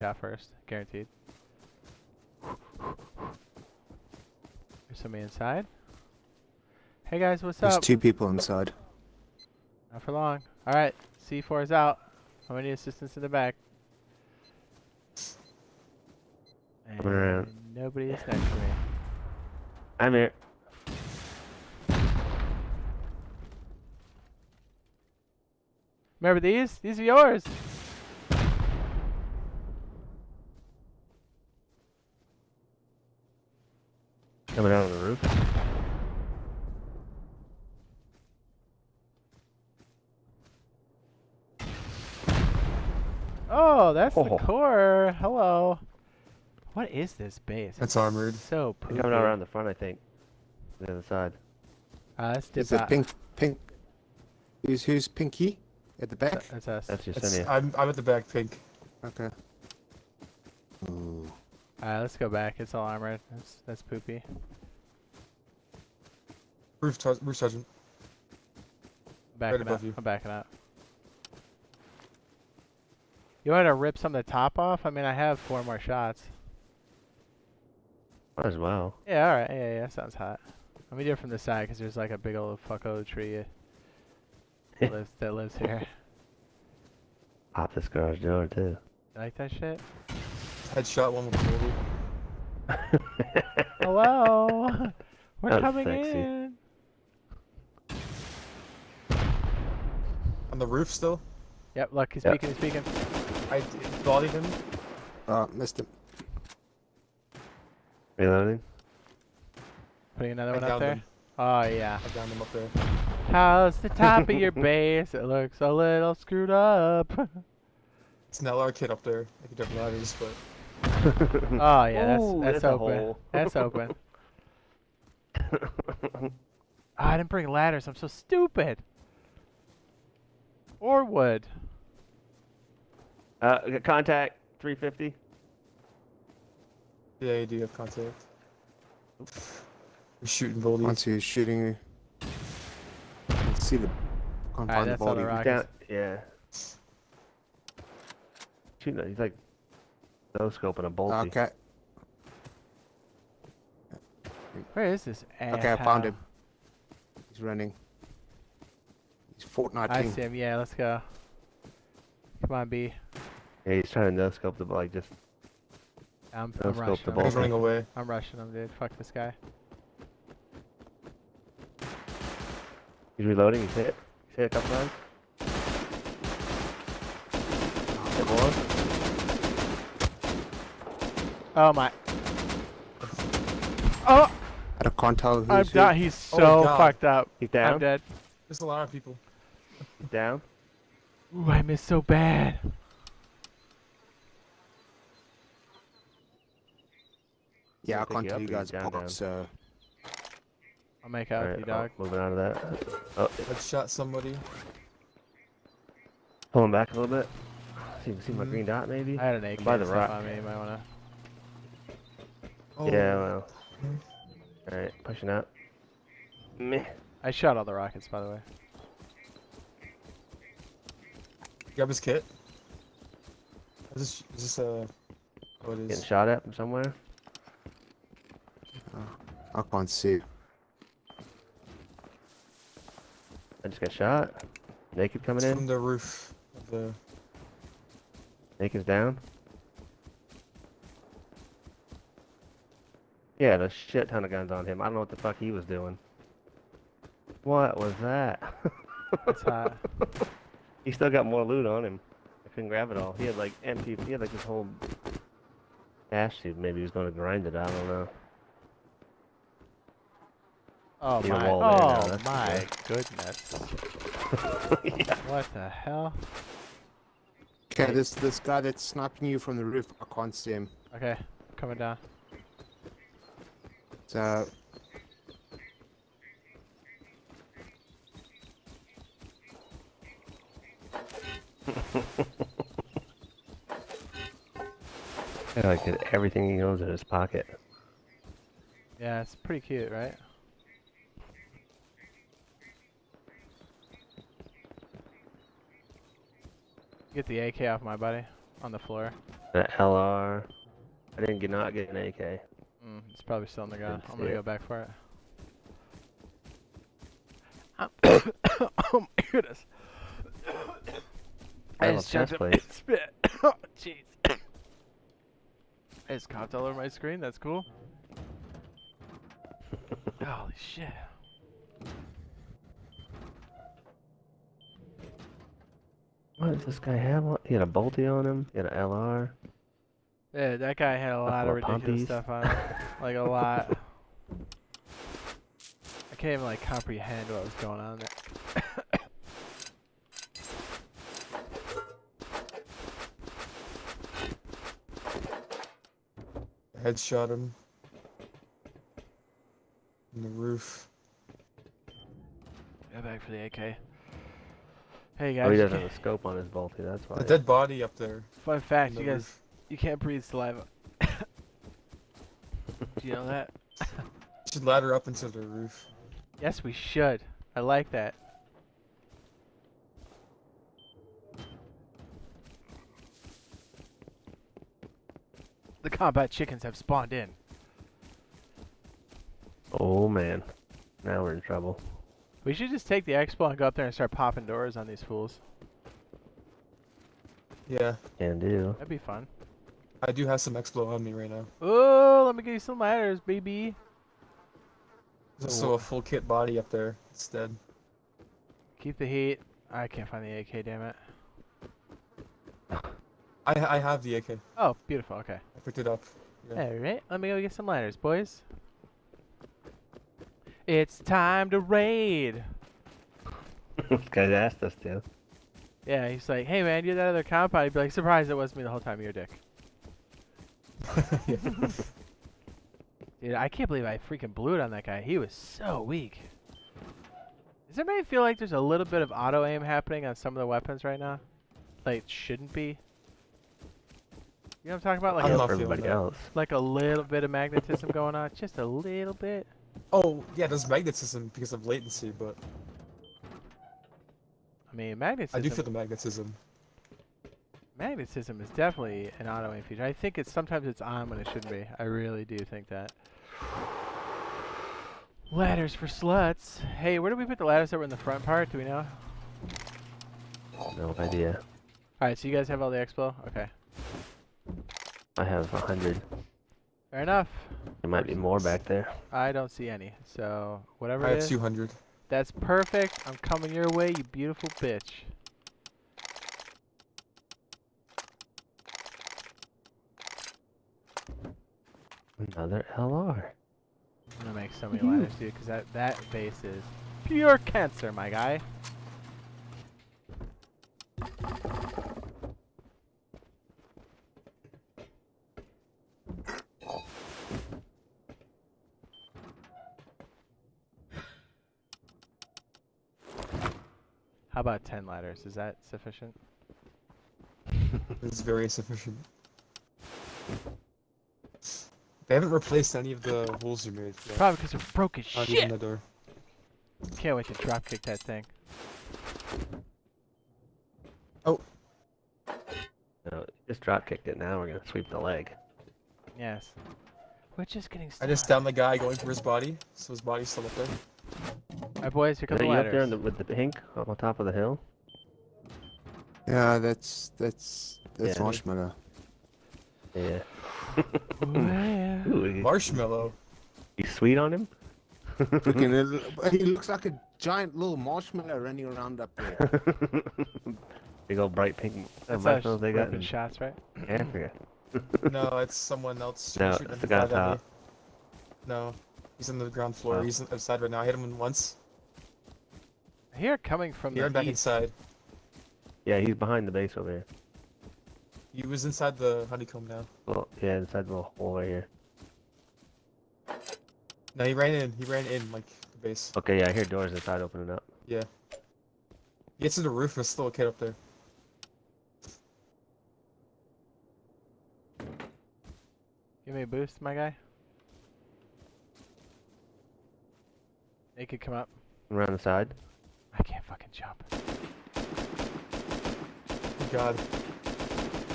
shot first, guaranteed. There's somebody inside. Hey guys, what's There's up? two people inside. Not for long. All right, C4 is out. I'm gonna need assistance in the back. And Coming around. nobody is next to me. I'm here. Remember these? These are yours. Coming out on the roof. Oh, the core. Hello. What is this base? It's It's armored. So poopy. coming out around the front, I think. The other side. Uh, let's dip Is it pink? Pink. Who's who's Pinky at the back? That's us. That's just It's. I'm, I'm at the back pink. Okay. Ooh. Alright, let's go back. It's all armored. That's that's poopy. Roof, roof sergeant. I'm backing above up. you. I'm backing up. You want to rip some of the top off? I mean, I have four more shots. Might as well. Yeah, alright. Yeah, yeah, that sounds hot. Let me do it from the side because there's like a big old fucko tree that lives, that lives here. Pop this garage door too. You like that shit? Headshot one with the movie. Oh, Hello. We're That's coming sexy. in. On the roof still. Yep, look, he's Yep. speaking, he's speaking. I d- bodied him. Uh, missed him. Reloading. Putting another I one up there. him. Oh yeah. I downed him up there. How's the top of your base? It looks a little screwed up. It's an LR kit up there. I could have ladders, but Oh yeah, that's Ooh, that's there's a open. That's open. Oh, I didn't bring ladders. I'm so stupid. Or wood. Uh, contact 350. yeah, I do have contact. We're shooting Voldy. Once he's shooting you. Let's see the. Can't Alright, find the that's all body. the rock. Down. Yeah. Shooting. He's like no scoping a bolty. Okay. Where is this? Okay, I found him. He's running. He's Fortnite. I see him. Yeah, let's go. Come on, B. Yeah, he's trying to no scope the like just. I'm, No I'm scope rushing the him. ball. He's running away. I'm rushing him, dude. Fuck this guy. He's reloading. He's hit. He's hit a couple times. Hit more. Oh my. Oh, I can't tell who's I'm who. He's Oh, so God. fucked up. He's I'm dead. There's a lot of people. He's down. Ooh, I missed so bad. Yeah, I pick can't you tell you guys down, apart, down? so. I'll make out with Alright, you, dog. oh, moving out of that. Oh, I shot somebody. pulling back a little bit. See, see my Mhm. green dot maybe. I had an AK By the stuff rock. on me. You might wanna. Oh, Yeah, well. Alright, pushing up. Meh. I shot all the rockets, by the way. Grab his kit. Is this, is this uh, what it Getting shot at from somewhere. I can't see. I just got shot. Naked coming It's in. from the roof of the. Naked's down. Yeah, a shit ton of guns on him. I don't know what the fuck he was doing. What was that? That's hot. he still got more loot on him. I couldn't grab it all. He had like empty. He had like this whole cash suit. Maybe he was going to grind it. I don't know. Oh Need my! wall there Oh that's for my sure. goodness! yeah. What the hell? Okay, this this guy that's sniping you from the roof, I can't see him. Okay, coming down. So I uh, like it. Everything he owns in his pocket. Yeah, it's pretty cute, right? Get the AK off my buddy on the floor. The LR. I didn't get not get an AK. Mm, it's probably still in the ground. Didn't I'm gonna it. go back for it. oh my goodness. I have just chest up my Spit. Oh, jeez. I just coughed all over my screen. That's cool. Holy shit. What does this guy have? He had a bolty on him. He had an LR. Yeah, that guy had a lot of of ridiculous pumpies. stuff on him. like a lot. I can't even like comprehend what was going on there. Headshot him. On the roof. Go back for the AK. Hey guys. Oh, he guys, you doesn't have a scope on his bolty. That's why. A dead body up there. fun fact, you guys, you can't breathe saliva. Do you know that? Should ladder up into the roof. Yes, we should. I like that. The combat chickens have spawned in. Oh man. Now we're in trouble. We should just take the expo and go up there and start popping doors on these fools. Yeah, Can do. That'd be fun. I do have some Explo on me right now. Oh, let me give you some ladders, baby. There's also a full kit body up there. It's dead. Keep the heat. I can't find the AK, damn it. I I have the AK. Oh, beautiful. Okay. I picked it up. Yeah. All right, let me go get some ladders, boys. It's time to raid. this guy asked us to. Yeah, he's like, hey man, you're that other compound. He'd be like, surprised it wasn't me the whole time. You're a dick. Dude, I can't believe I freaking blew it on that guy. He was so weak. Does anybody feel like there's a little bit of auto aim happening on some of the weapons right now? Like, it shouldn't be? You know what I'm talking about? Like, I'm a, not for feeling everybody else. like a little bit of magnetism going on. Just a little bit. Oh yeah, there's magnetism because of latency, but I mean, magnetism. I do feel the magnetism. Magnetism is definitely an auto aim feature. I think it's sometimes it's on when it shouldn't be. I really do think that. Ladders for sluts. Hey, where do we put the ladders that were in the front part? Do we know? No idea. Alright, so you guys have all the expo? Okay. I have a hundred. Fair enough. There might be more back there. I don't see any. So, whatever I have is, 200. that's perfect. I'm coming your way, you beautiful bitch. Another LR. I'm gonna make so many ladders, dude, because that, that base is pure cancer, my guy. How about 10 ladders? Is that sufficient? It's very sufficient. They haven't replaced any of the holes you made. yet. Probably because they're broke as Not even the door. Can't wait to dropkick that thing. Oh. No, just drop kicked it. Now we're gonna sweep the leg. Yes. We're just getting started. I just downed the guy going for his body, so his body's still up there. Alright, boys, here come Is that the you up there the, with the pink on top of the hill? Yeah, that's that's that's Yeah. marshmallow. Yeah. Ooh, yeah. Ooh, he- Marshmallow. you sweet on him? Freaking, he looks like a giant little marshmallow running around up there. Big old bright pink That's marshmallows they got ripping in shots, right? Africa. no, it's someone else. No, shooting it's the guy on behind me. top. No, he's on the ground floor. Oh. He's outside right now. I hit him once. I hear coming from He the back east. inside. Yeah, he's behind the base over here. He was inside the honeycomb now. Well, yeah, inside the little hole right here. No, he ran in. He ran in like the base. Okay, yeah, I hear doors inside opening up. Yeah. He gets to the roof. There's still a kid up there. Give me a boost, my guy. They could come up. Around the side. I can't fucking jump. Oh, God,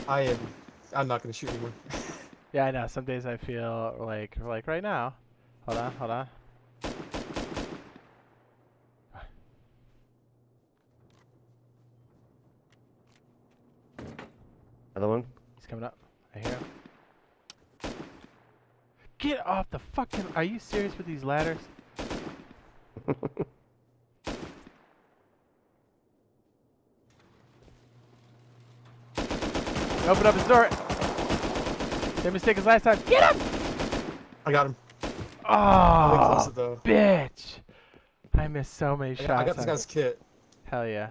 I am I'm not gonna shoot anymore. Yeah, I know. Some days I feel like like right now. Hold on, hold on. Another one? He's coming up. I hear him. Get off the fucking. Are you serious with these ladders? Open up his door. Same mistake as last time. Get him! I got him. Ah, I think close Oh, it bitch! I missed so many I shots. got, I got this guy's kit. Hell yeah.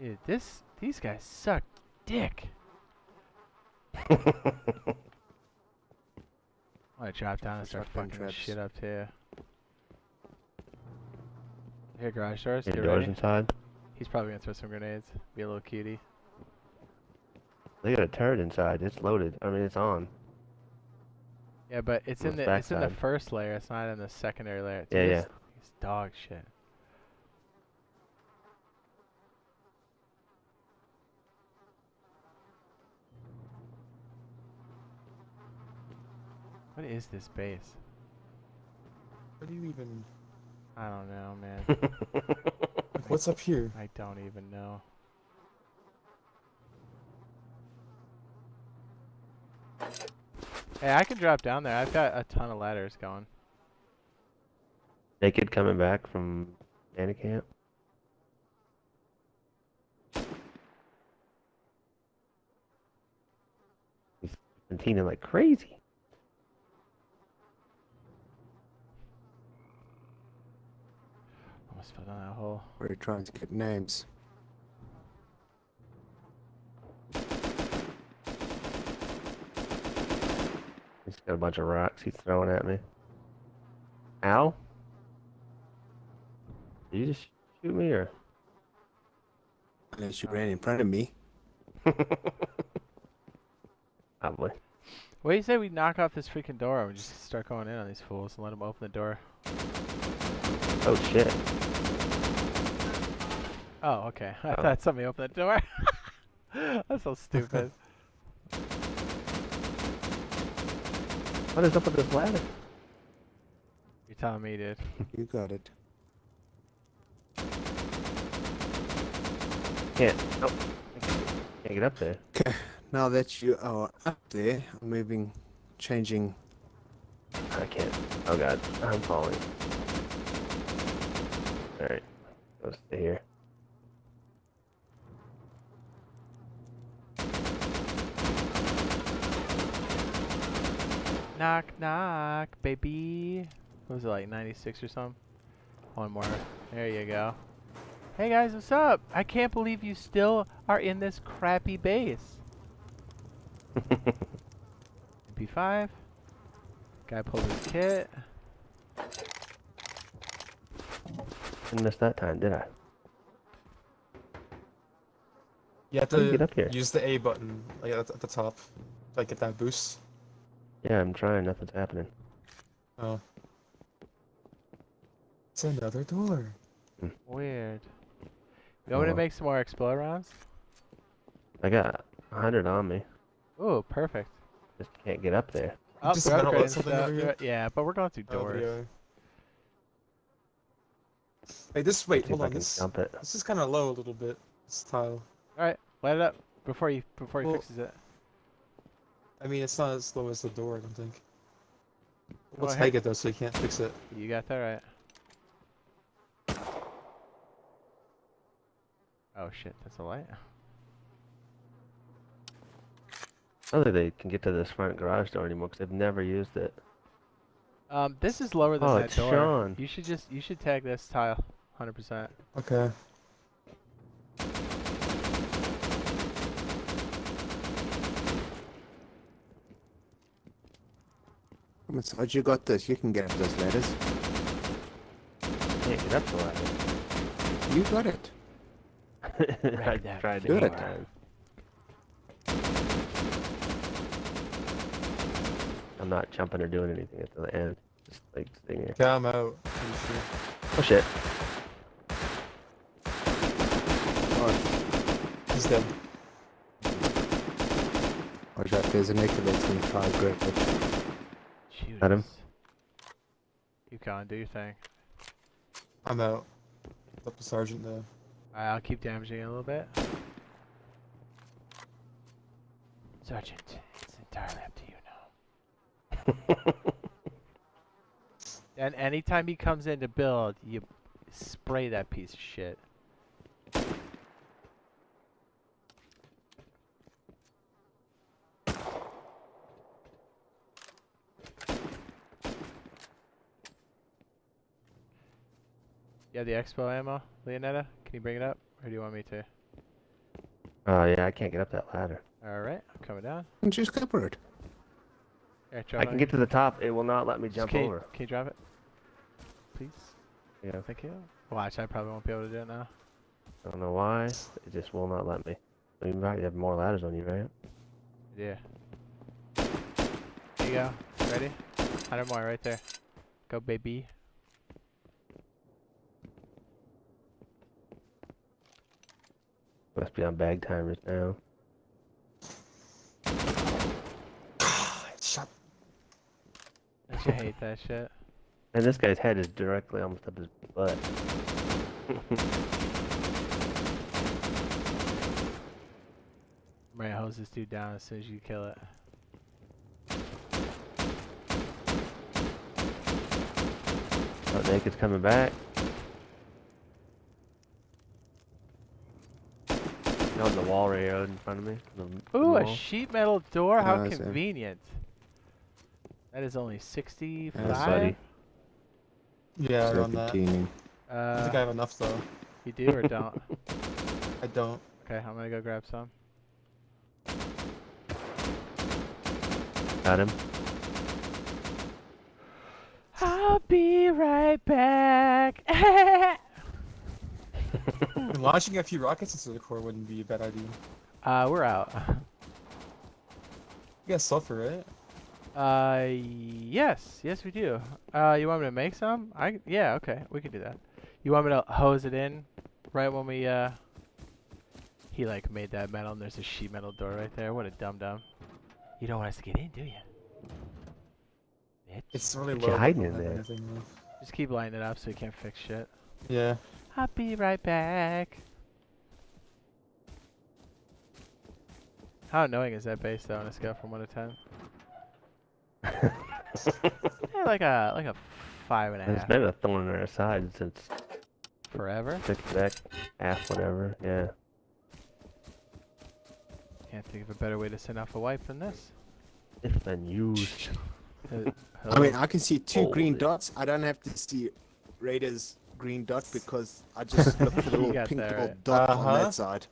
Dude, this these guys suck dick. I drop down and start fucking shit up too. Here, garage doors. Your Get doors ready. inside. He's probably gonna throw some grenades. Be a little cutie. They got a turret inside. It's loaded. I mean, it's on. Yeah, but it's On in its the it's in the first layer. It's not in the secondary layer. Dude, Yeah, this- yeah. He's dog shit. What is this base? What do you even? I don't know, man. What's up here? I don't even know. Hey, I can drop down there. I've got a ton of ladders going. Naked coming back from Anna camp. He's been like crazy. Almost fell down that hole. We're trying to get names. He's got a bunch of rocks he's throwing at me. Ow? Did you just shoot me or? Unless you ran in front of me. Probably. What do you say we knock off this freaking door and we just start going in on these fools and let them open the door? Oh shit. Oh, okay. I Oh. thought somebody opened the door. That's so stupid. What is up with this ladder? You're telling me, dude. You got it. Can't. Oh. Can't get up there. Okay, now that you are up there, I'm moving, changing. I can't. Oh god. I'm falling. Alright. Go stay here. Knock, knock, baby. What was it, like 96 or something? One more. There you go. Hey guys, what's up? I can't believe you still are in this crappy base. MP5. Guy pulled his kit. Didn't miss that time, did I? You have How you to get up here? use the A button, like at, at the top, like get that boost. Yeah, I'm trying. Nothing's happening. Oh. It's another door. Hmm. Weird. You want me to Oh. make some more explode rounds? I got hundred on me. Ooh, perfect. Just can't get up there. Oh, Just they're metal upgrading stuff. over here? They're- Yeah, but we're going through Oh, doors. yeah. Hey, this wait, hold on. This jump it. this is kind of low a little bit. This tile. Alright, light it up before he before he Well- fixes it. I mean, it's not as low as the door. I don't think. Go Let's ahead. take it though, so you can't fix it. You got that right. Oh shit, that's a light. I don't think they can get to this front garage door anymore because they've never used it. Um, this is lower than Oh, that it's door. Sean. You should just you should tag this tile, hundred percent. Okay. Come inside, you got this. You can get up those ladders. Can't get up the ladder. You got it. I Read that tried to Good. get mine. I'm not jumping or doing anything at the end. Just like sitting here. Yeah, I'm out. Pretty sure. Oh shit. He's dead. Jack, there's a Nicholas in try great. Shoot. Got him. us. Keep going, do your thing. I'm out. Up the sergeant though. Alright, I'll keep damaging a little bit. Sergeant, it's entirely up to you now. And anytime he comes in to build, you spray that piece of shit. You have the expo ammo, Leonetta? Can you bring it up? Or do you want me to? Oh yeah, I can't get up that ladder. Alright, I'm coming down. Just cover it. Here, I can get to the top. It will not let me just jump can you- over. Can you drop it? Please? Yeah. Thank you. Watch, I probably won't be able to do it now. I don't know why. It just will not let me. You might have more ladders on you, right? Yeah. Here you go. Ready? 100 more right there. Go, baby. Must be on bag timers now. Shot. Don't you hate that shit? And this guy's head is directly almost up his butt. I'm hose this dude down as soon as you kill it. Oh, Naked's coming back. He's on the wall right out in front of me. the- the Ooh, a sheet metal door? How Nice, yeah. convenient. That is only 65? Yes, buddy. Yeah, around that. Seventeen. I Uh, think I have enough though. you do or don't? I don't. Okay, I'm gonna go grab some. Got him. I'll be right back. And launching a few rockets into the core wouldn't be a bad idea. uh, we're out. You got sulfur, right? Uh, yes, yes we do. Uh, you want me to make some? I yeah, okay, we can do that. You want me to hose it in right when we uh? He like made that metal, and there's a sheet metal door right there. What a dum dum. You don't want us to get in, do you? Bitch. It's really What you low. hiding in there? anything. Just keep lighting it up so you can't fix shit. Yeah. I'll be right back. How annoying is that bass though on a scale from one to ten? Yeah, like a like a five and a It's half. been a thorn in our side since Forever. six back, half, whatever. Yeah. Can't think of a better way to send off a wipe than this. It's been used. Uh, I mean. I can see two green Holy. dots. I don't have to see Raiders green dot because I just look for the little got pink that little right. dot on Uh-huh. that side.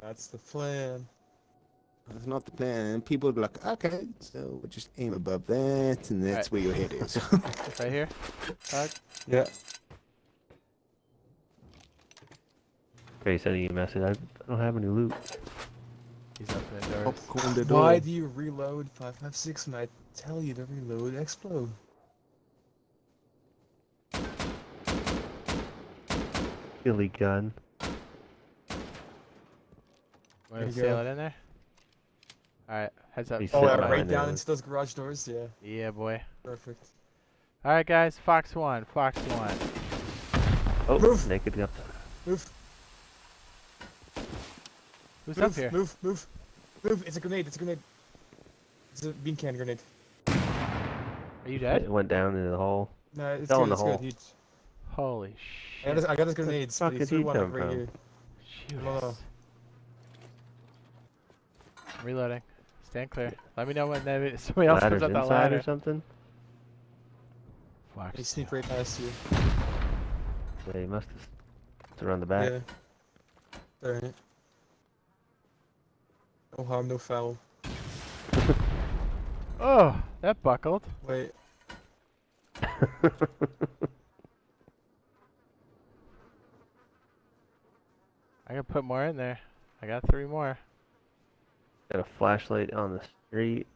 That's the plan. That's not the plan. And people are like, okay, so we'll just aim above that, and that's Right. where your head is. right here. Todd? Yeah. Okay, sending you a message. I I don't have any loot. He's opening doors. Popcorn the door. Why do you reload 556 when I tell you to reload explode? Billy gun. Want to There you sail it in there? Alright, heads up. He's Oh, yeah, right down into those garage doors? Yeah. Yeah, boy. Perfect. Alright, guys. Fox 1. Fox 1. Oh, Move. naked up. Move. Who's move, up here? Move, move, move. It's a grenade. It's a grenade. It's a bean can grenade. Are you dead? It went down into the hole. No, it's Fell good. in the it's hole. good. He, Holy I got shit. his, I got his grenades. fuck but he did threw he one like come right here. Shoot No, no. us. Reloading. Stand clear. Let me know when that- somebody else Ladders comes up that inside ladder. or something. Fox He sneaked right past you. Yeah, he must have. It's around the back. Yeah. Alright. No harm, no foul. Oh, that buckled. Wait. I can put more in there. I got three more. Got a flashlight on the street.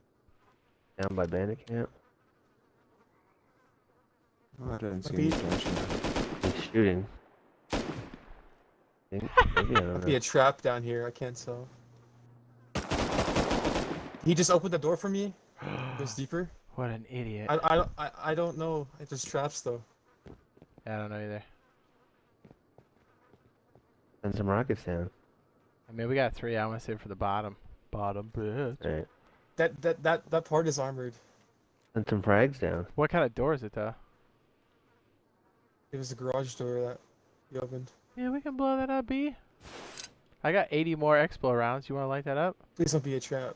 Down by bandit camp. Oh, I don't see Maybe- any flashing. He's shooting. Maybe, maybe I don't Be a trap down here. I can't tell. He just opened the door for me. Goes deeper. what an idiot. I, I, I, I don't know It just traps though. Yeah, I don't know either. Send some rockets down. I mean, we got three. I want to save for the bottom. Bottom bitch. Alright. That that that that part is armored. Send some frags down. What kind of door is it though? It was the garage door that you opened. Yeah, we can blow that up, B. I got 80 more expo rounds. You want to light that up? Please don't be a trap.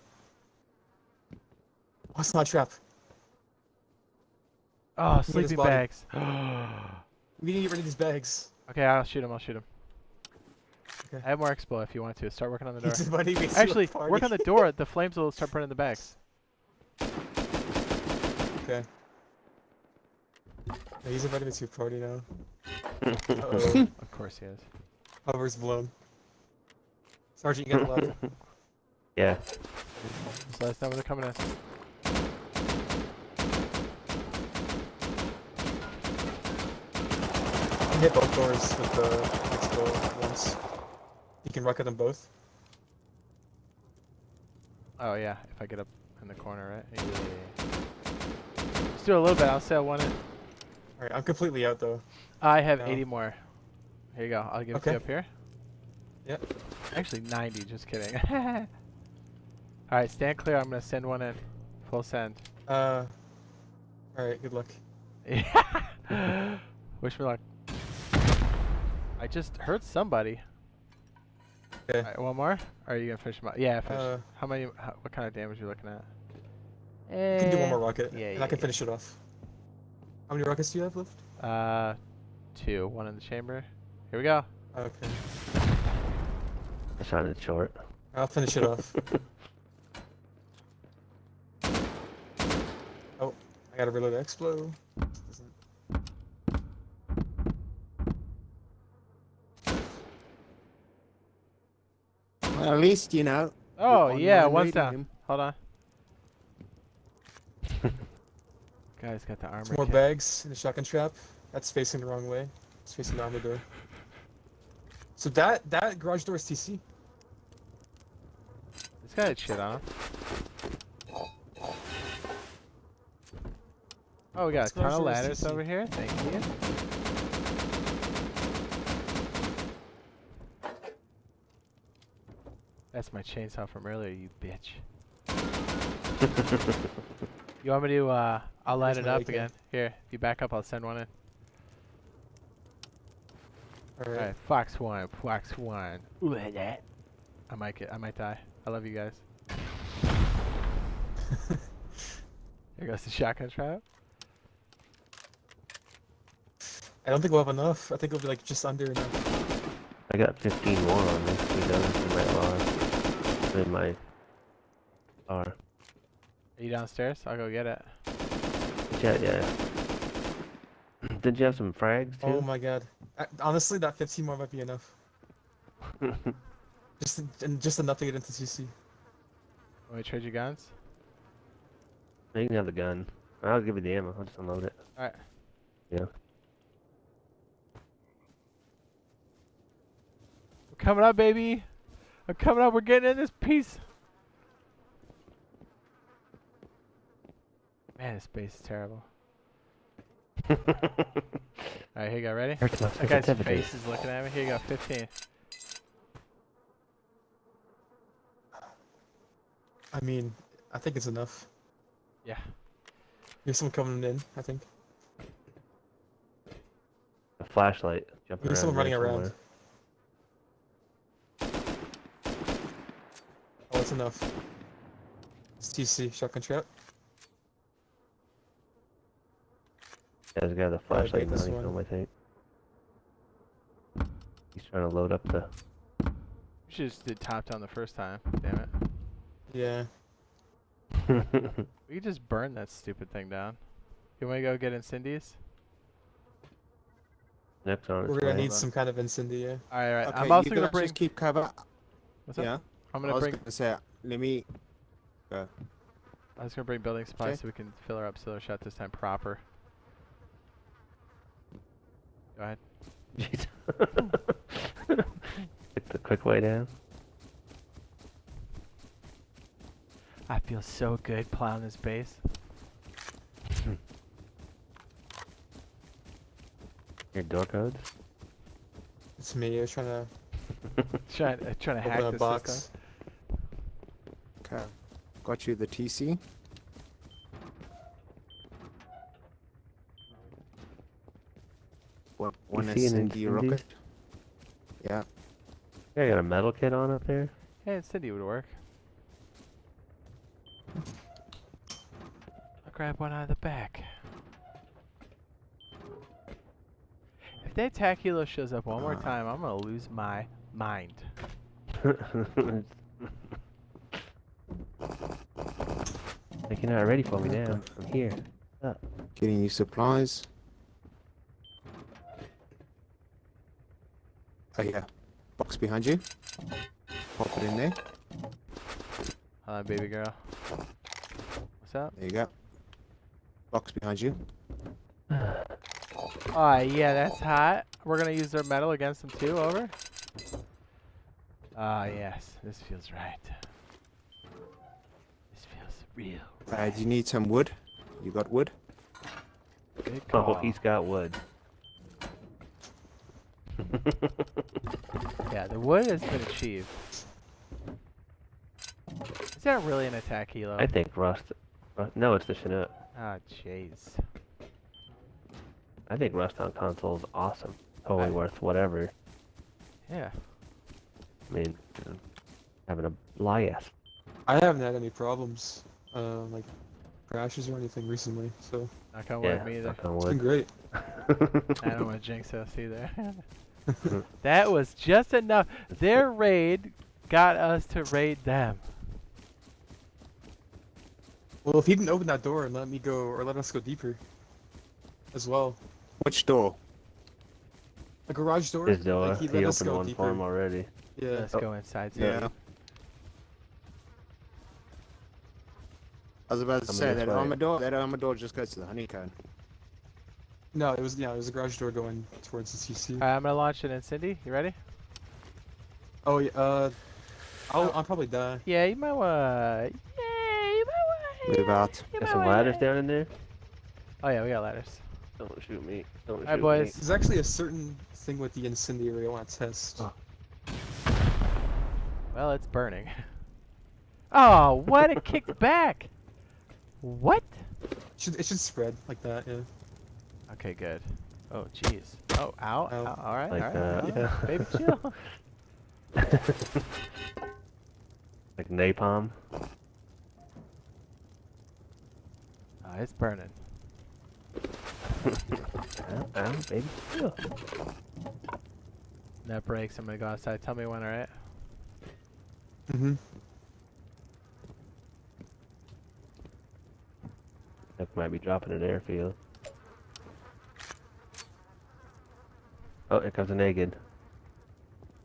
Oh, it's not a trap. Oh, his sleeping bags. We need to get rid of these bags. okay, I'll shoot him. I'll shoot him. Okay. I have more expo if you want to. Start working on the door. Buddy, we see a Actually, work on the door. The flames will start burning the bags. Okay. Yeah, he's invited me to a party now. Uh-oh. Of course he is. Hover's blown. Sergeant, you got the ladder. Yeah. Just let us know when they're coming in. You can hit both doors with the expo once. You can rocket them both. Oh yeah, if I get up in the corner, right? Yeah. Let's do a little bit. I'll sail one in. Alright, I'm completely out though. I have No. 80 more. Here you go. I'll give it to Okay. you up here. Yep. Actually, 90. Just kidding. All right, stand clear. I'm gonna send one in. Full send. Uh. Alright, good luck. Yeah. Wish me luck. I just hurt somebody. Okay. All right, one more. Or are you gonna finish them up? Yeah, finish. Uh, how many? How, what kind of damage are you looking at? you can do one more rocket, yeah, and yeah, I can yeah. finish it off. How many rockets do you have left? Uh, two. One in the chamber. Here we go. Okay. I shot it short. I'll finish it off. oh, I gotta reload Explo. At least you know. Oh one yeah, one one's down. him. Hold on. Guys got the armor. Some more kit. bags in the shotgun trap. That's facing the wrong way. It's facing the armor door. So that that garage door is TC. This guy had shit on him. Oh, we got This a ton of door ladders over here. Thank you. That's my chainsaw from earlier, you bitch. You want me to, uh, I'll light Where's it up AK? again. Here, if you back up, I'll send one in. Alright. Alright, Fox 1, Fox 1. Ooh, that. I might get, I might die. I love you guys. Here goes the shotgun trap. I don't think we'll have enough. I think it'll be like just under enough. I got 15 more on me. Two guns in my bar. In my bar. Are you downstairs? I'll go get it. Yeah, yeah. Did you have some frags too? Oh my god. I, honestly, that 15 more might be enough. Just and just enough to get into CC. Want me to trade you guns? you can have the gun. I'll give you the ammo. I'll just unload it. Alright. Yeah. We're coming up, baby. We're coming up. We're getting in this piece. Man, this space is terrible. Alright, here you go. Ready? Hurts my That guy's face is looking at me. Here you go. 15. I mean, I think it's enough. Yeah. There's someone coming in, I think. A flashlight. Jumping Maybe someone running there around. It's enough. It's TC, shotgun trap. Yeah, there's a guy with a flashlight take in the this honeycomb, one. I think. He's trying to load up the. We should just did top down the first time. Damn it. Yeah. We could just burn that stupid thing down. You want to go get Incendies? Next on its We're gonna way. need some kind of incendiary. Alright, alright. Okay, I'm also you gonna bring. just keep cover. What's up? Yeah. I'm gonna was bring. gonna say, let me. I was gonna bring building supplies Okay. so we can fill her up so shot this time proper. Go ahead. Jeez. Took the quick way down. I feel so good plowing this base. Your door codes? It's me. I was trying to Trying, uh, trying to hack open a the box. system. Okay. Got you the TC. One, one TC and SND rocket. Yeah. Yeah, got a metal kit on up there. Hey, Cindy would work. I'll grab one out of the back. If that attack helo shows up one more Uh. time, I'm gonna lose my mind. you're not ready for me now. I'm here. Getting you supplies. Oh yeah. Box behind you. Pop it in there. Hold on, baby girl. What's up? There you go. Box behind you. Oh, yeah, that's hot. We're gonna use their metal against them too, over? Ah, yes. This feels right. This feels real. Uh, do you need some wood? You got wood? Good Oh, he's got wood. Yeah, the wood has been achieved. Is that really an attack helo? I think Rust. Rust no, it's the Chinook. Ah, jeez. I think Rust on console is awesome. Totally I- worth whatever. Yeah. I mean, you know, having a blast. I haven't had any problems, uh, like crashes or anything recently, so Not gonna Yeah, work me either. it's been great. I don't want to jinx us either. that was just enough. Their raid got us to raid them. Well, if he didn't open that door and let me go, or let us go deeper, as well, Which door? a garage door. His door. Like, he he let us opened go one deeper. for him already. Yeah. Let's Oh. go inside. Yeah. I was about to Coming say this that way. armor door. That armor door just goes to the honeycomb. No, it was yeah, it was a garage door going towards the CC. Alright, I'm gonna launch it in Cindy. You ready? Oh yeah. Uh, I'll I'll probably die. Yeah, you might wanna. Yeah, you might wanna. Move out. you Got might some wanna- ladders down in there. Oh yeah, we got ladders. Don't shoot me. Don't Alright, shoot boys. There's actually a certain thing with the incendiary I want to test. Oh. Well, it's burning. Oh, what? a kicked back. What? It should it should spread like that. Yeah. Okay, good. Oh, jeez. Oh, ow. Ow. ow. All right, Like all right. that, all right. yeah. Baby, chill. like napalm. Oh, it's burning. Ow, ow, baby. chill. That breaks. I'm gonna go outside. Tell me when, alright? Mm-hmm. That might be dropping an airfield. Oh, here comes a naked.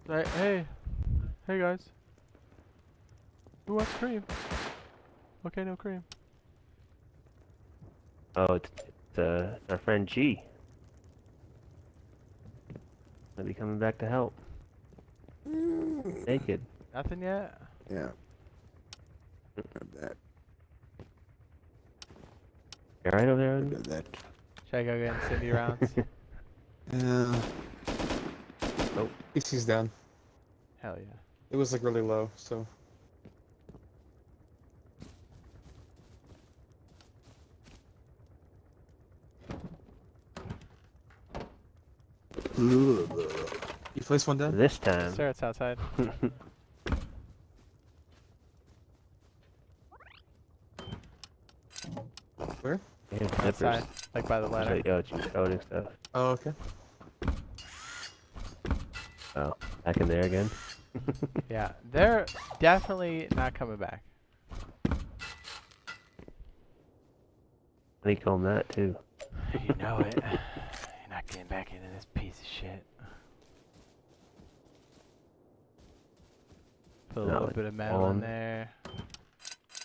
Right, hey. Hey, guys. Who wants cream? Okay, no cream. Oh, it's, it's uh, our friend G. Might be coming back to help. Naked. Nothing yet? Yeah. Grab that. You alright over there? Odin? Grab that. Should I go get Cindy rounds? Yeah. Nope. PC's down. Hell yeah. It was like really low, so you place one down. This time. Sir, it's outside. Where? Yeah, Outside. zippers. Like by the ladder. like, oh, it's coding stuff. Oh, okay. Oh, back in there again. Yeah, they're definitely not coming back. Honeycomb that too. You know it. You're not getting back into this piece of shit. Put a No, little bit of metal in there.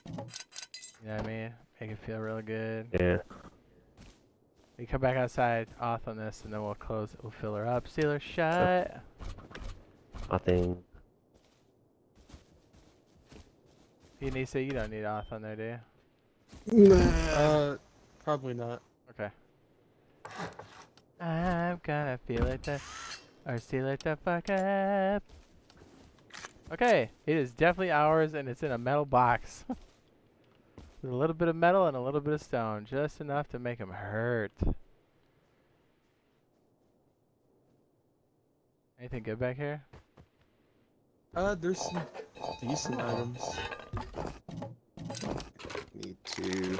You know what I mean? Make it feel real good. Yeah. We come back outside, off on this, and then we'll close. We'll fill her up, seal her shut. Nothing. You need to say you don't need auth on there, do you? Nah. Uh, probably not. Okay. I'm gonna feel it the, or steal it the fuck up. Okay, it is definitely ours, and it's in a metal box. With a little bit of metal and a little bit of stone, just enough to make him hurt. Anything good back here? Uh, there's some decent items. Need to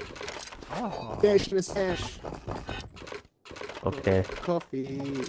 Oh. stash in a. Okay. Coffee.